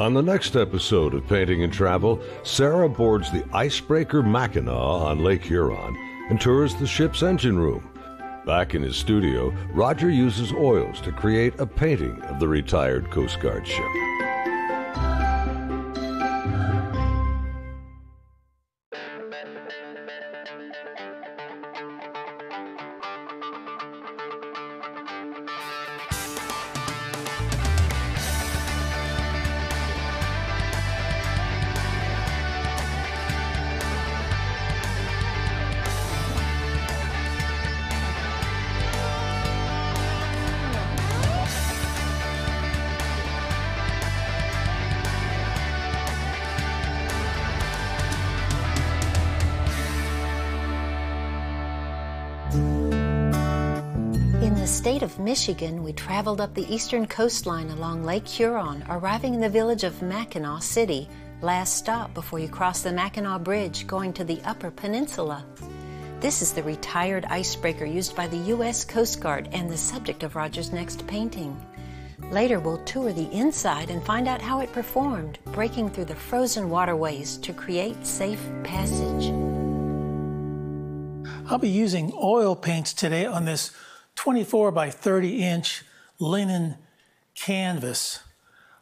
On the next episode of Painting and Travel, Sarah boards the icebreaker Mackinaw on Lake Huron and tours the ship's engine room. Back in his studio, Roger uses oils to create a painting of the retired Coast Guard ship. In the state of Michigan, we traveled up the eastern coastline along Lake Huron, arriving in the village of Mackinaw City, last stop before you cross the Mackinac Bridge going to the Upper Peninsula. This is the retired icebreaker used by the U.S. Coast Guard and the subject of Roger's next painting. Later, we'll tour the inside and find out how it performed, breaking through the frozen waterways to create safe passage. I'll be using oil paints today on this 24 by 30 inch linen canvas.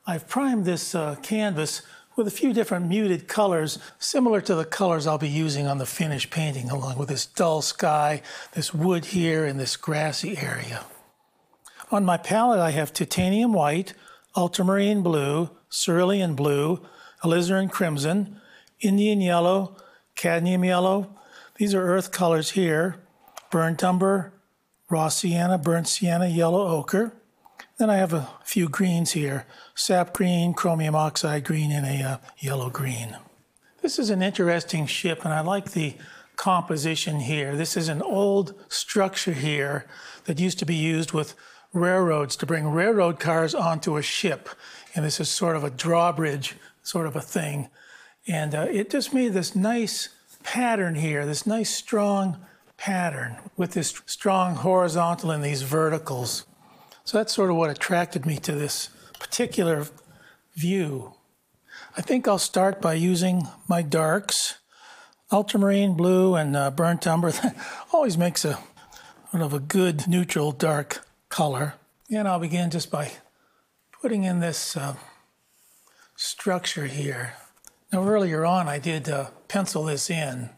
I've primed this uh, canvas with a few different muted colors, similar to the colors I'll be using on the finished painting, along with this dull sky, this wood here, and this grassy area. On my palette, I have titanium white, ultramarine blue, cerulean blue, alizarin crimson, Indian yellow, cadmium yellow. These are earth colors here, burnt umber, raw sienna, burnt sienna, yellow ochre. Then I have a few greens here, sap green, chromium oxide green, and a uh, yellow green. This is an interesting ship, and I like the composition here. This is an old structure here that used to be used with railroads to bring railroad cars onto a ship. And this is sort of a drawbridge sort of a thing. And uh, it just made this nice pattern here, this nice strong pattern with this strong horizontal and these verticals. So that's sort of what attracted me to this particular view. I think I'll start by using my darks. Ultramarine blue and uh, burnt umber That always makes a sort of a good neutral dark color. And I'll begin just by putting in this uh, structure here. Now earlier on I did uh, pencil this in,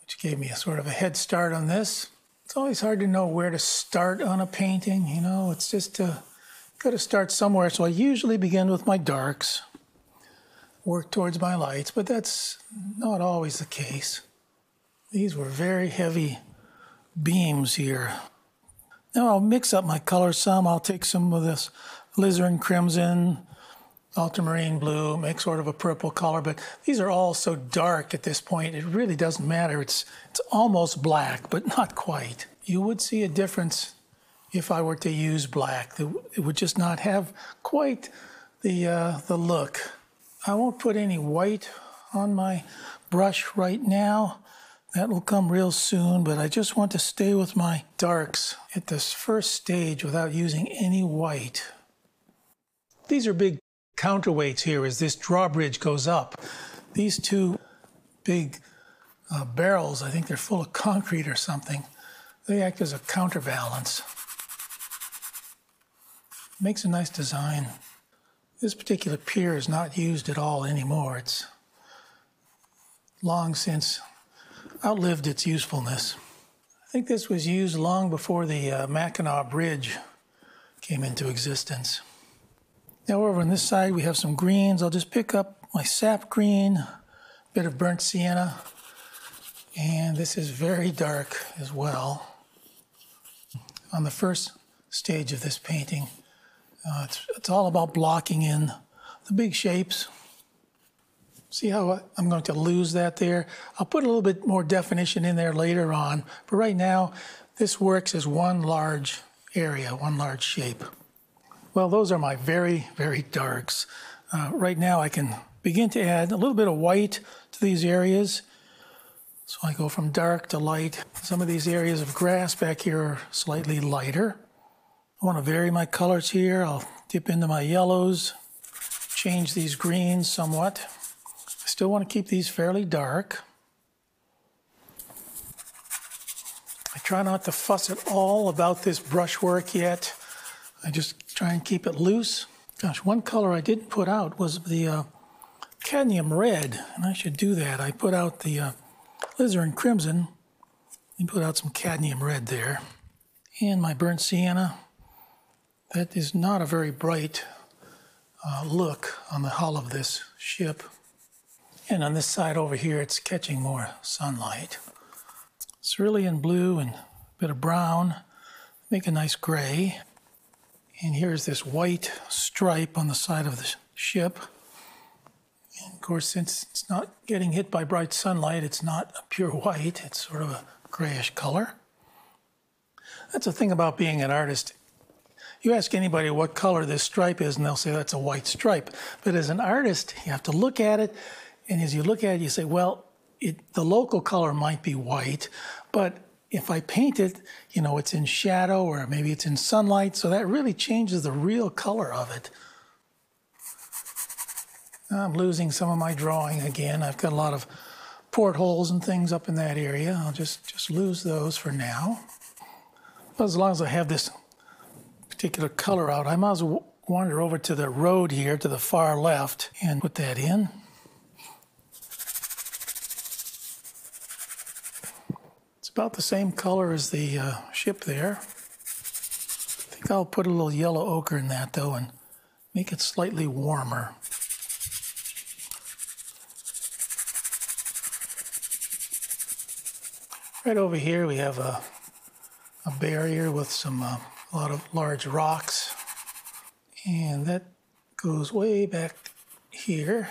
which gave me a sort of a head start on this. It's always hard to know where to start on a painting, you know, it's just uh, got to start somewhere. So I usually begin with my darks, work towards my lights, but that's not always the case. These were very heavy beams here. Now I'll mix up my colors some. I'll take some of this alizarin crimson, ultramarine blue, make sort of a purple color, but these are all so dark at this point, it really doesn't matter. It's, it's almost black, but not quite. You would see a difference if I were to use black. It would just not have quite the, uh, the look. I won't put any white on my brush right now. That will come real soon, but I just want to stay with my darks at this first stage without using any white. These are big counterweights here as this drawbridge goes up. These two big uh, barrels, I think they're full of concrete or something, they act as a counterbalance. Makes a nice design. This particular pier is not used at all anymore. It's long since outlived its usefulness. I think this was used long before the uh, Mackinac Bridge came into existence. Now over on this side we have some greens. I'll just pick up my sap green, a bit of burnt sienna, and this is very dark as well. On the first stage of this painting, uh, it's, it's all about blocking in the big shapes. See how I'm going to lose that there? I'll put a little bit more definition in there later on, but right now this works as one large area, one large shape. Well, those are my very, very darks. Uh, right now I can begin to add a little bit of white to these areas. So I go from dark to light. Some of these areas of grass back here are slightly lighter. I want to vary my colors here. I'll dip into my yellows, change these greens somewhat. I still want to keep these fairly dark. I try not to fuss at all about this brushwork yet. I just try and keep it loose. Gosh, one color I didn't put out was the uh, cadmium red, and I should do that. I put out the uh, crimson and put out some cadmium red there. And my burnt sienna. That is not a very bright uh, look on the hull of this ship. And on this side over here, it's catching more sunlight. Cerulean blue and a bit of brown make a nice gray. And here's this white stripe on the side of the ship. And of course, since it's not getting hit by bright sunlight, it's not a pure white, it's sort of a grayish color. That's the thing about being an artist. You ask anybody what color this stripe is, and they'll say that's a white stripe. But as an artist, you have to look at it, and as you look at it, you say, well, it, the local color might be white, but if I paint it, you know, it's in shadow or maybe it's in sunlight, so that really changes the real color of it. I'm losing some of my drawing again. I've got a lot of portholes and things up in that area. I'll just, just lose those for now. But as long as I have this particular color out, I might as well wander over to the road here to the far left and put that in. About the same color as the uh, ship there. I think I'll put a little yellow ochre in that though and make it slightly warmer. Right over here we have a, a barrier with some uh, a lot of large rocks and that goes way back here.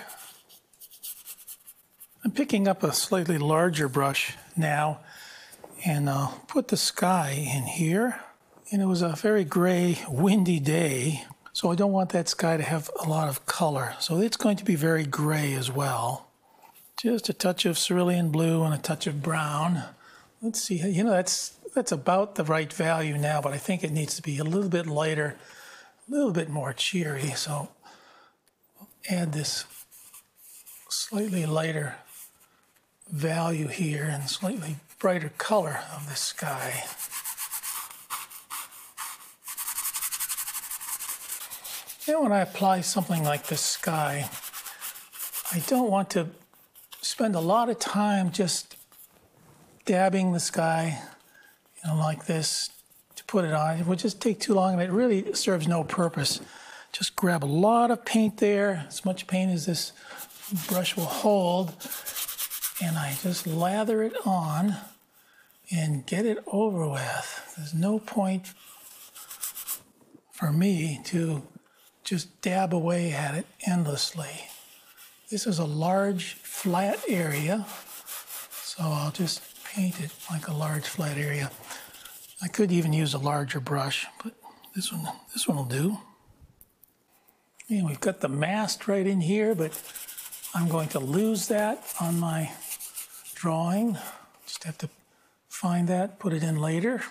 I'm picking up a slightly larger brush now and I'll put the sky in here. And it was a very gray, windy day, so I don't want that sky to have a lot of color. So it's going to be very gray as well. Just a touch of cerulean blue and a touch of brown. Let's see, you know, that's, that's about the right value now, but I think it needs to be a little bit lighter, a little bit more cheery. So add this slightly lighter value here and slightly brighter color of the sky. Know, when I apply something like the sky, I don't want to spend a lot of time just dabbing the sky, you know, like this to put it on. It would just take too long and it really serves no purpose. Just grab a lot of paint there, as much paint as this brush will hold, and I just lather it on and get it over with. There's no point for me to just dab away at it endlessly. This is a large flat area, so I'll just paint it like a large flat area. I could even use a larger brush, but this one, this one will do. And we've got the mast right in here, but I'm going to lose that on my drawing. Just have to find that, put it in later.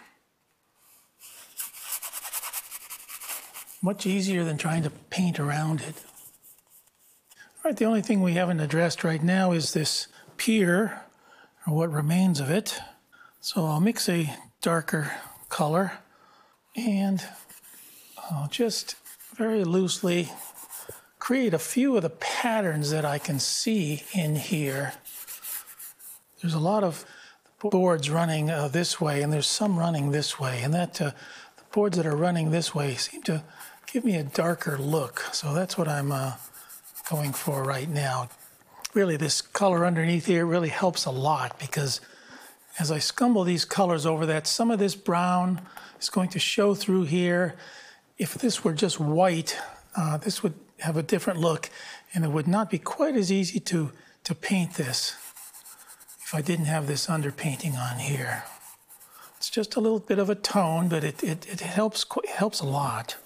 Much easier than trying to paint around it. All right, the only thing we haven't addressed right now is this pier or what remains of it. So I'll mix a darker color and I'll just very loosely create a few of the patterns that I can see in here. There's a lot of boards running uh, this way and there's some running this way and that uh, the boards that are running this way seem to give me a darker look. So that's what I'm uh, going for right now really this color underneath here really helps a lot because as I scumble these colors over that, some of this brown is going to show through here. If this were just white, uh, this would have a different look and it would not be quite as easy to, to paint this if I didn't have this underpainting on here. It's just a little bit of a tone, but it, it, it helps, helps a lot.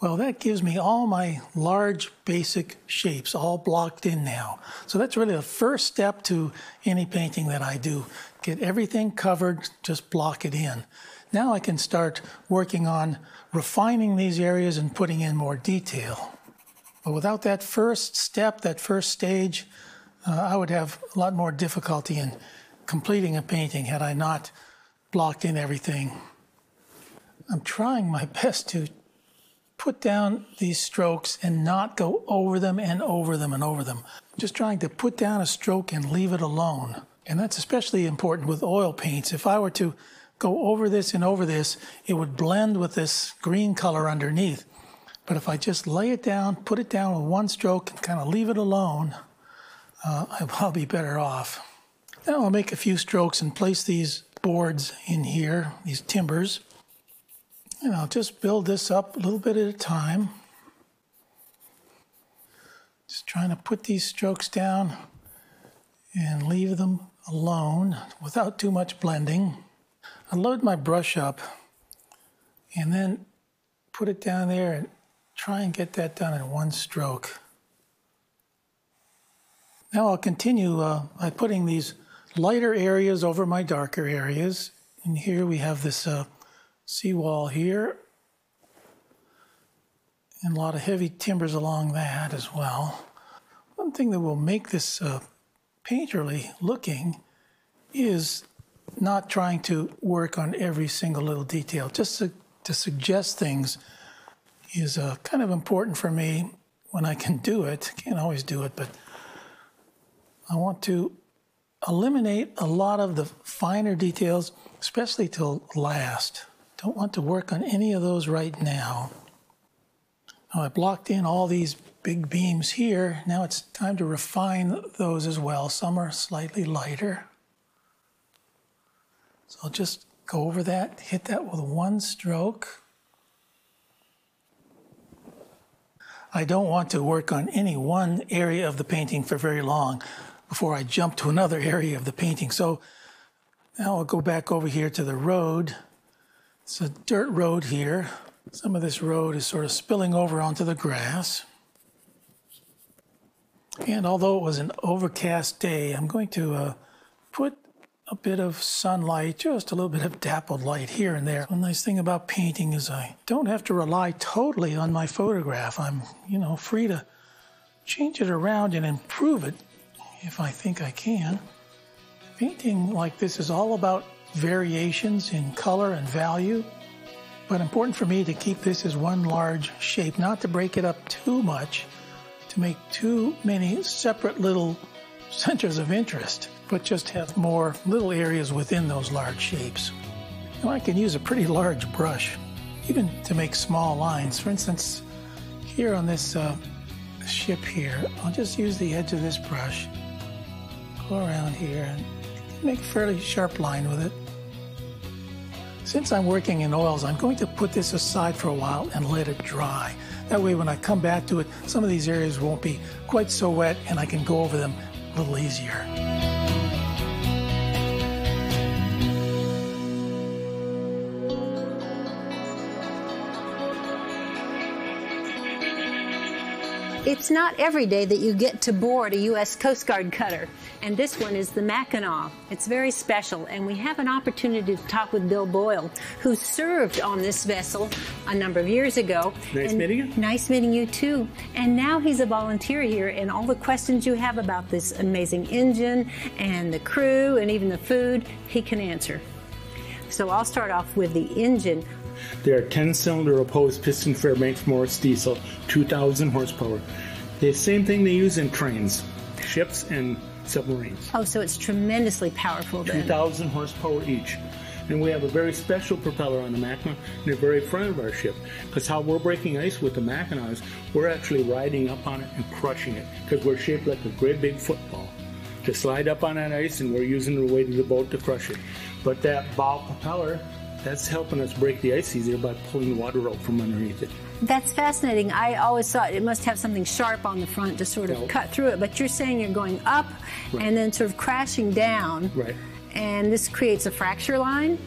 Well, that gives me all my large basic shapes all blocked in now. So that's really the first step to any painting that I do. Get everything covered, just block it in. Now I can start working on refining these areas and putting in more detail. But without that first step, that first stage, uh, I would have a lot more difficulty in completing a painting had I not blocked in everything. I'm trying my best to put down these strokes and not go over them and over them and over them. I'm just trying to put down a stroke and leave it alone. And that's especially important with oil paints. If I were to go over this and over this, it would blend with this green color underneath. But if I just lay it down, put it down with one stroke, and kind of leave it alone, uh, I'll be better off. Now I'll make a few strokes and place these boards in here, these timbers. And I'll just build this up a little bit at a time. Just trying to put these strokes down and leave them alone without too much blending. I load my brush up and then put it down there and try and get that done in one stroke. Now I'll continue uh, by putting these lighter areas over my darker areas. And here we have this uh, seawall here and a lot of heavy timbers along that as well. One thing that will make this uh, painterly looking is not trying to work on every single little detail. Just to, to suggest things is uh, kind of important for me when I can do it. Can't always do it, but I want to eliminate a lot of the finer details, especially till last. Don't want to work on any of those right now. Now I blocked in all these big beams here. Now it's time to refine those as well. Some are slightly lighter. So I'll just go over that, hit that with one stroke. I don't want to work on any one area of the painting for very long before I jump to another area of the painting. So now I'll go back over here to the road. It's a dirt road here. Some of this road is sort of spilling over onto the grass. And although it was an overcast day, I'm going to uh, put a bit of sunlight, just a little bit of dappled light here and there. One nice thing about painting is I don't have to rely totally on my photograph. I'm, you know, free to change it around and improve it if I think I can. Painting like this is all about variations in color and value, but important for me to keep this as one large shape, not to break it up too much, to make too many separate little centers of interest, but just have more little areas within those large shapes. Now I can use a pretty large brush, even to make small lines. For instance, here on this uh, ship here, I'll just use the edge of this brush, go around here and make a fairly sharp line with it. Since I'm working in oils, I'm going to put this aside for a while and let it dry. That way when I come back to it, some of these areas won't be quite so wet and I can go over them a little easier. It's not every day that you get to board a U.S. Coast Guard cutter, and this one is the Mackinaw. It's very special, and we have an opportunity to talk with Bill Boyle, who served on this vessel a number of years ago. Nice and meeting you. Nice meeting you too. And now he's a volunteer here, and all the questions you have about this amazing engine and the crew and even the food, he can answer. So I'll start off with the engine. They are 10 cylinder opposed piston Fairbanks Morse diesel, 2,000 horsepower. The same thing they use in trains, ships, and submarines. Oh, so it's tremendously powerful then. 2,000 horsepower each. And we have a very special propeller on the Mackinaw in the very front of our ship. Because how we're breaking ice with the Mackinaw is we're actually riding up on it and crushing it. Because we're shaped like a great big football. To slide up on that ice and we're using the weight of the boat to crush it. But that bow propeller, that's helping us break the ice easier by pulling the water out from underneath it. That's fascinating. I always thought it must have something sharp on the front to sort of No. cut through it, but you're saying you're going up Right. and then sort of crashing down. Right. And this creates a fracture line,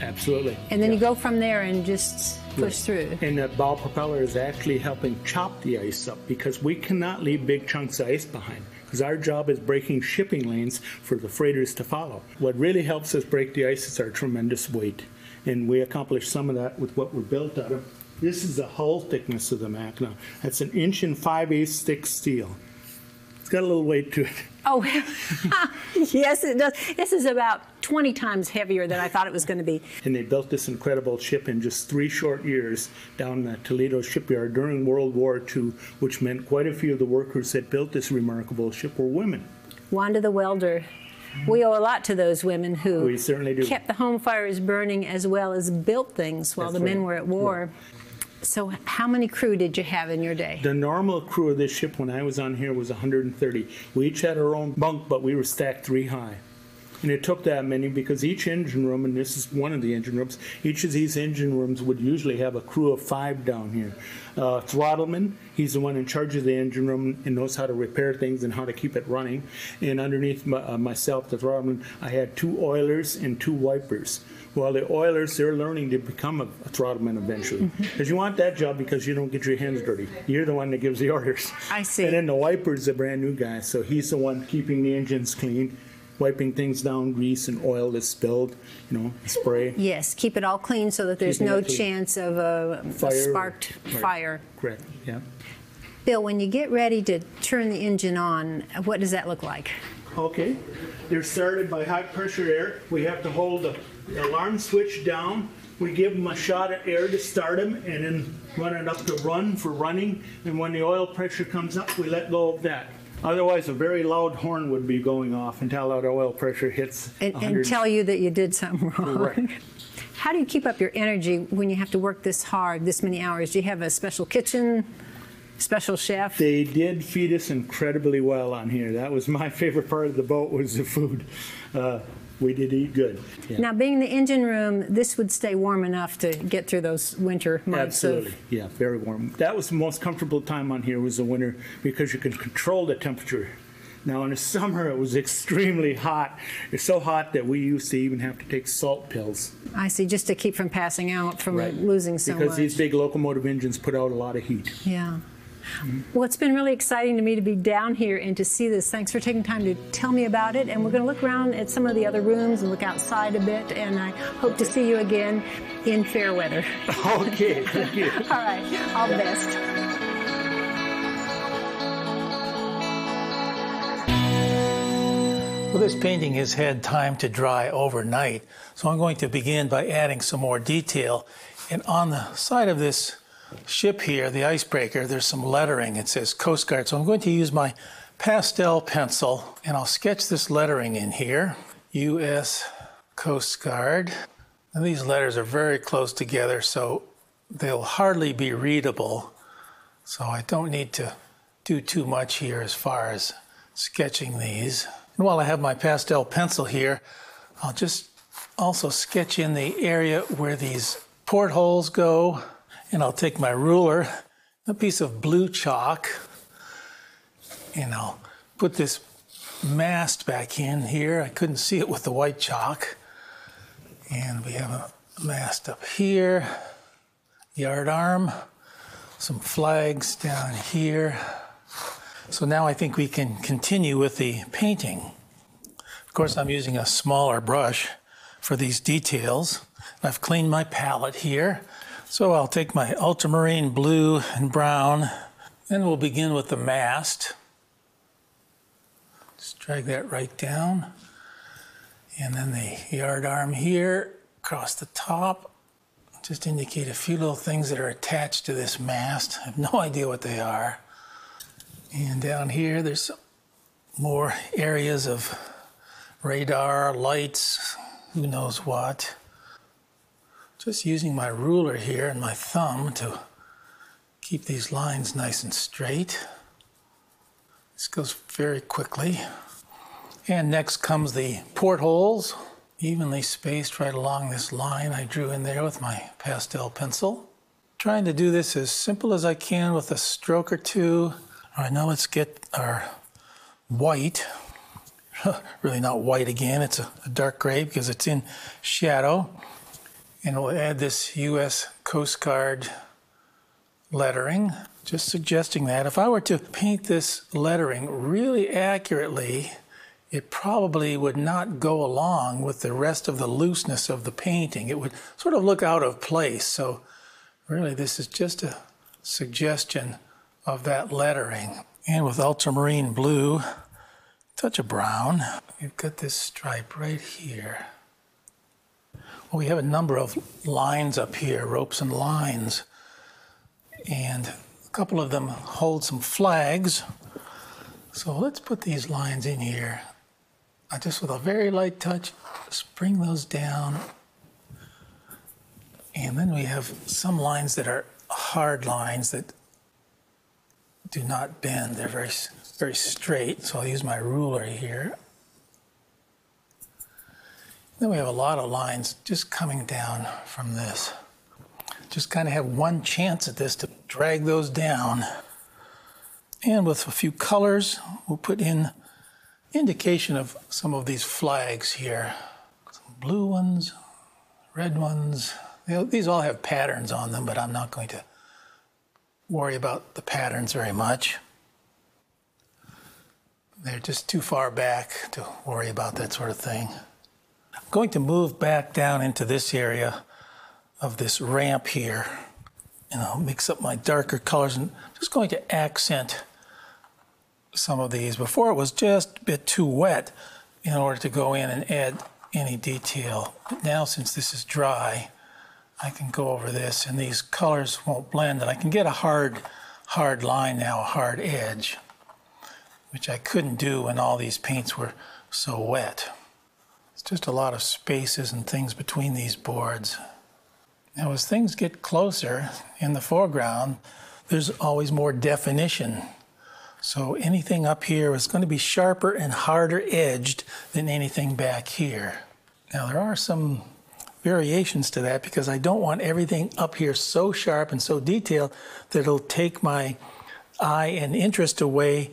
Absolutely. and then you go from there and just push through. And that bow propeller is actually helping chop the ice up because we cannot leave big chunks of ice behind. Because our job is breaking shipping lanes for the freighters to follow. What really helps us break the ice is our tremendous weight. And we accomplished some of that with what we're built out of. This is the hull thickness of the Mackinaw. That's an inch and five eighths thick steel. It's got a little weight to it. Oh, yes, it does. This is about 20 times heavier than I thought it was going to be. And they built this incredible ship in just three short years down the Toledo shipyard during World War II, which meant quite a few of the workers that built this remarkable ship were women. Wanda the welder. We owe a lot to those women who We certainly do. kept the home fires burning as well as built things while That's the men were at war. So, how many crew did you have in your day? The normal crew of this ship when I was on here was 130. We each had our own bunk, but we were stacked three high. And it took that many because each engine room, and this is one of the engine rooms, each of these engine rooms would usually have a crew of five down here. Uh, throttleman, he's the one in charge of the engine room and knows how to repair things and how to keep it running. And underneath my, uh, myself, the throttleman, I had two oilers and two wipers. Well, the oilers, they're learning to become a, a throttleman eventually. Because you want that job because you don't get your hands dirty. You're the one that gives the orders. I see. And then the wiper's a brand new guy, so he's the one keeping the engines clean, wiping things down, grease and oil that's spilled, you know, spray. Yes, keep it all clean so that there's Keeping no chance of a, a sparked Right. fire. Correct, yeah. Bill, when you get ready to turn the engine on, what does that look like? Okay, they're started by high pressure air. We have to hold the alarm switch down. We give them a shot of air to start them and then run it up to run for running. And when the oil pressure comes up, we let go of that. Otherwise, a very loud horn would be going off until that oil pressure hits. And, and tell you that you did something wrong. Correct. How do you keep up your energy when you have to work this hard, this many hours? Do you have a special kitchen, special chef? They did feed us incredibly well on here. That was my favorite part of the boat was the food. Uh, we did eat good. Yeah. Now, being the engine room, this would stay warm enough to get through those winter months. of- Absolutely, yeah, very warm. That was the most comfortable time on here was the winter because you can control the temperature. Now in the summer it was extremely hot. It's so hot that we used to even have to take salt pills. I see, just to keep from passing out from losing so because much. these big locomotive engines put out a lot of heat. Yeah. Well, it's been really exciting to me to be down here and to see this. Thanks for taking time to tell me about it. And we're going to look around at some of the other rooms and look outside a bit. And I hope to see you again in fair weather. Okay, thank you. All right. All the best. Well, this painting has had time to dry overnight, so I'm going to begin by adding some more detail. And on the side of this ship here, the icebreaker, there's some lettering. It says Coast Guard. So I'm going to use my pastel pencil and I'll sketch this lettering in here U.S. Coast Guard. And these letters are very close together, so they'll hardly be readable. So I don't need to do too much here as far as sketching these. And while I have my pastel pencil here, I'll just also sketch in the area where these portholes go. And I'll take my ruler, a piece of blue chalk, and I'll put this mast back in here. I couldn't see it with the white chalk. And we have a mast up here, yard arm, some flags down here. So now I think we can continue with the painting. Of course, I'm using a smaller brush for these details. I've cleaned my palette here. So I'll take my ultramarine blue and brown, and we'll begin with the mast. Just drag that right down. And then the yard arm here across the top. Just indicate a few little things that are attached to this mast. I have no idea what they are. And down here, there's more areas of radar, lights, who knows what. Just using my ruler here and my thumb to keep these lines nice and straight. This goes very quickly. And next comes the portholes, evenly spaced right along this line I drew in there with my pastel pencil. Trying to do this as simple as I can with a stroke or two. All right, now let's get our white. really not white again, it's a, a dark gray because it's in shadow. And we'll add this U.S. Coast Guard lettering, just suggesting that. If I were to paint this lettering really accurately, it probably would not go along with the rest of the looseness of the painting. It would sort of look out of place. So Really, this is just a suggestion of that lettering. And with ultramarine blue, touch of brown, we've got this stripe right here. We have a number of lines up here, ropes and lines. And a couple of them hold some flags. So let's put these lines in here. I just with a very light touch, just bring those down. And then we have some lines that are hard lines that do not bend. They're very, very straight. So I'll use my ruler here. Then we have a lot of lines just coming down from this. Just kind of have one chance at this to drag those down. And with a few colors, we'll put in indication of some of these flags here. Some blue ones, red ones. These all have patterns on them, but I'm not going to worry about the patterns very much. They're just too far back to worry about that sort of thing. I'm going to move back down into this area of this ramp here. And I'll mix up my darker colors and just going to accent some of these. Before it was just a bit too wet in order to go in and add any detail. But now since this is dry, I can go over this and these colors won't blend and I can get a hard, hard line now, a hard edge, which I couldn't do when all these paints were so wet. It's just a lot of spaces and things between these boards. Now as things get closer in the foreground, there's always more definition. So anything up here is going to be sharper and harder edged than anything back here. Now there are some variations to that because I don't want everything up here so sharp and so detailed that it'll take my eye and interest away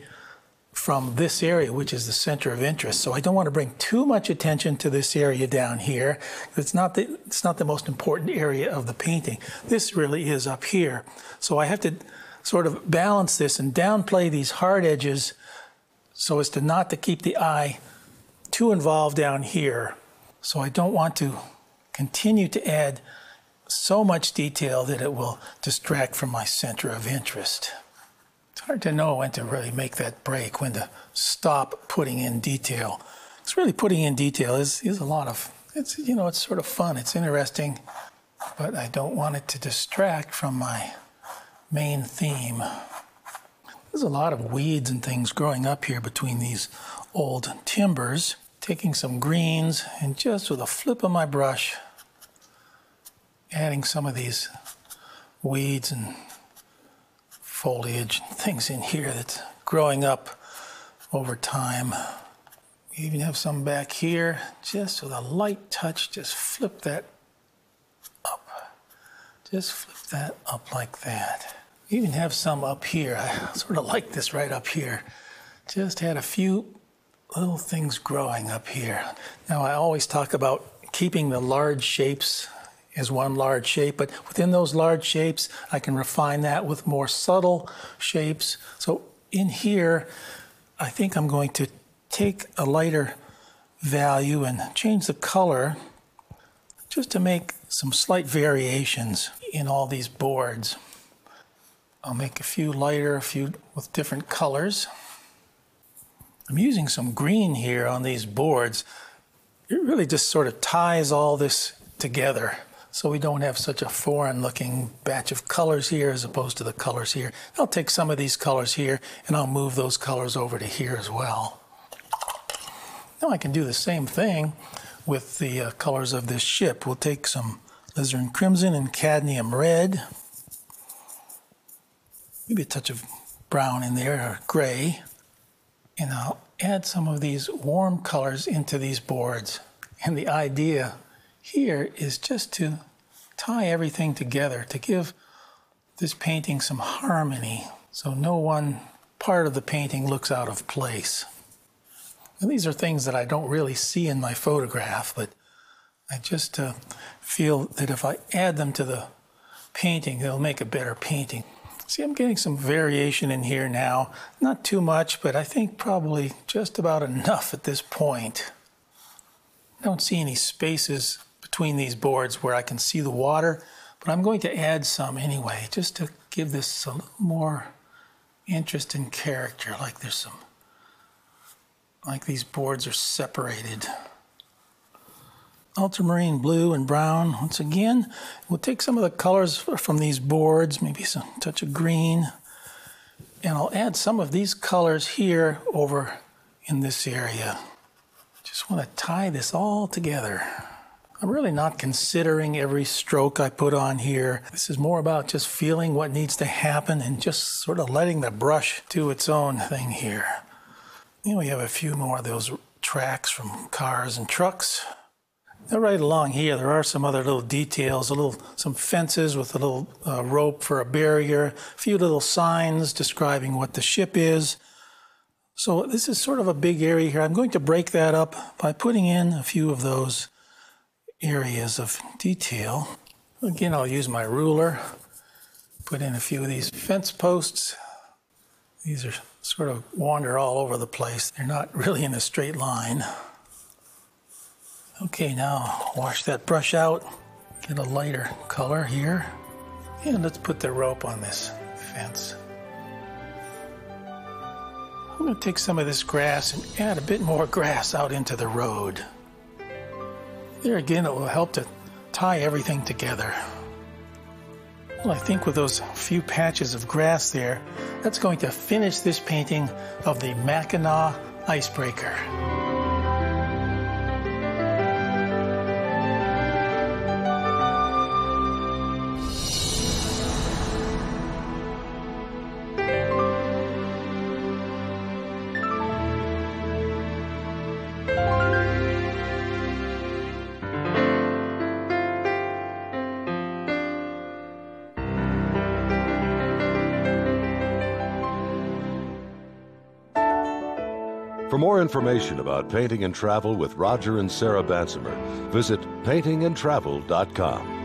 from this area, which is the center of interest. So I don't want to bring too much attention to this area down here. It's not the, it's not the most important area of the painting. This really is up here. So I have to sort of balance this and downplay these hard edges so as to not to keep the eye too involved down here. So I don't want to continue to add so much detail that it will distract from my center of interest. Hard to know when to really make that break, when to stop putting in detail. It's really putting in detail is, is a lot of, it's, you know, it's sort of fun, it's interesting, but I don't want it to distract from my main theme. There's a lot of weeds and things growing up here between these old timbers. Taking some greens and just with a flip of my brush, adding some of these weeds and foliage and things in here that's growing up over time. We even have some back here, just with a light touch, just flip that up. Just flip that up like that. We even have some up here. I sort of like this right up here. Just had a few little things growing up here. Now I always talk about keeping the large shapes is one large shape, but within those large shapes, I can refine that with more subtle shapes. So in here, I think I'm going to take a lighter value and change the color just to make some slight variations in all these boards. I'll make a few lighter, a few with different colors. I'm using some green here on these boards. It really just sort of ties all this together so we don't have such a foreign looking batch of colors here as opposed to the colors here. I'll take some of these colors here and I'll move those colors over to here as well. Now I can do the same thing with the uh, colors of this ship. We'll take some alizarin crimson and cadmium red, maybe a touch of brown in there or gray, and I'll add some of these warm colors into these boards. And the idea here is just to tie everything together to give this painting some harmony so no one part of the painting looks out of place. And these are things that I don't really see in my photograph, but I just uh, feel that if I add them to the painting, they'll make a better painting. See, I'm getting some variation in here now. Not too much, but I think probably just about enough at this point. Don't see any spaces between these boards where I can see the water, But I'm going to add some anyway, just to give this a little more interest and character, like there's some, like these boards are separated. Ultramarine blue and brown, once again. We'll take some of the colors from these boards, maybe some touch of green, and I'll add some of these colors here over in this area. Just want to tie this all together. I'm really not considering every stroke I put on here. This is more about just feeling what needs to happen and just sort of letting the brush do its own thing here. Then we have a few more of those tracks from cars and trucks. Now right along here, there are some other little details, a little, some fences with a little uh, rope for a barrier, a few little signs describing what the ship is. So this is sort of a big area here. I'm going to break that up by putting in a few of those areas of detail. Again, I'll use my ruler, put in a few of these fence posts. These are sort of wander all over the place. They're not really in a straight line. Okay, now wash that brush out, get a lighter color here, and let's put the rope on this fence. I'm going to take some of this grass and add a bit more grass out into the road. There again, it will help to tie everything together. Well, I think with those few patches of grass there, that's going to finish this painting of the Mackinaw icebreaker. Information about painting and travel with Roger and Sarah Bansemer, visit paintingandtravel.com.